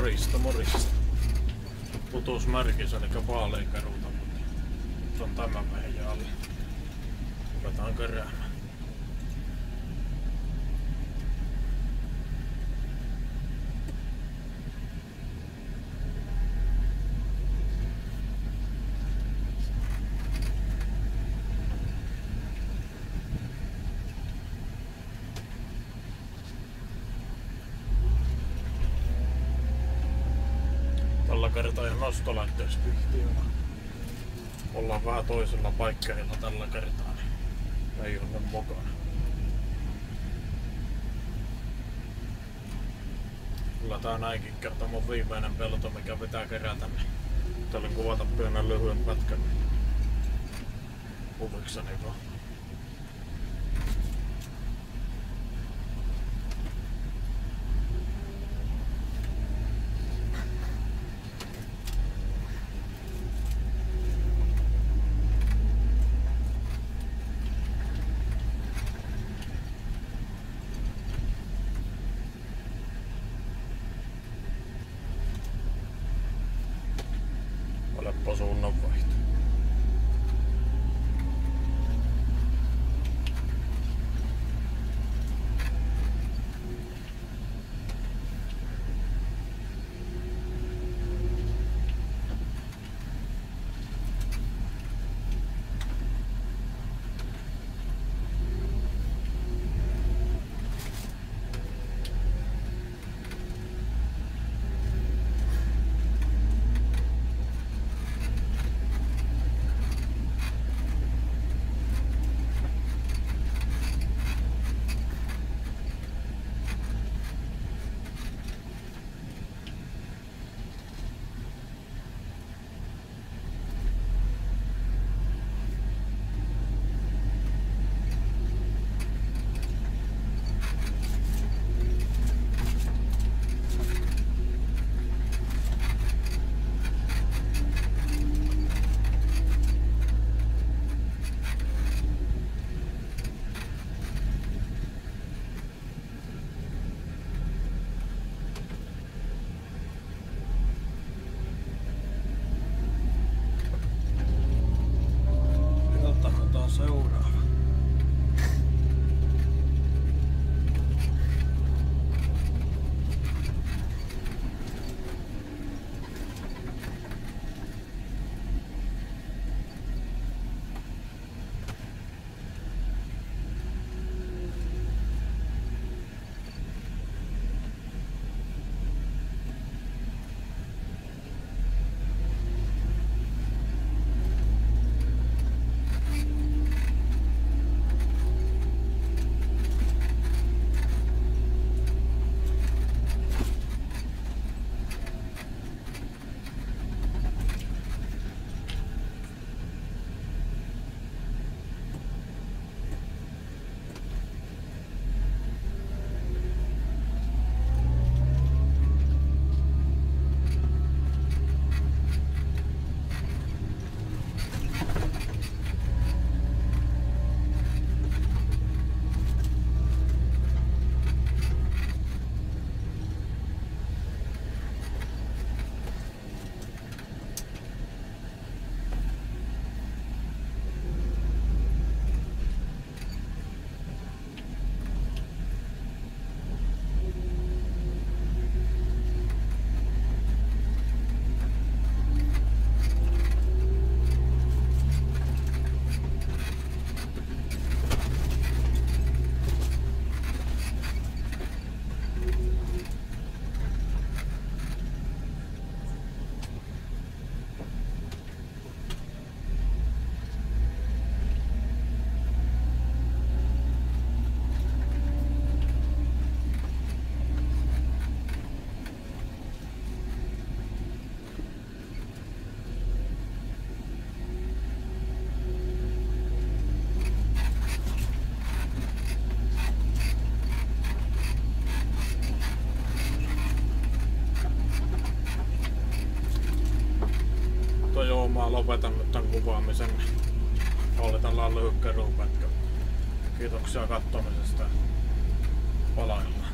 morista, morista. Putusmärkis, eli vaaleikaruuta, mutta on tämän vehjä alle. Ruvetaan keräämään. Tällä kertaa ihan nostolähteessä yhtiönä. Ollaan vähän toisella paikkeilla tällä kertaa, niin ei ole mukana. Kyllä tää näinkin kerta mun viimeinen pelto, mikä pitää kerätä. Niin Tällin kuvata pienen lyhyen pätkän. Huvikseni vaan. Lopetan nyt tän kuvaamisen. Tällä lyhyt keruupätkä. Kiitoksia kattomisesta. Palaillaan.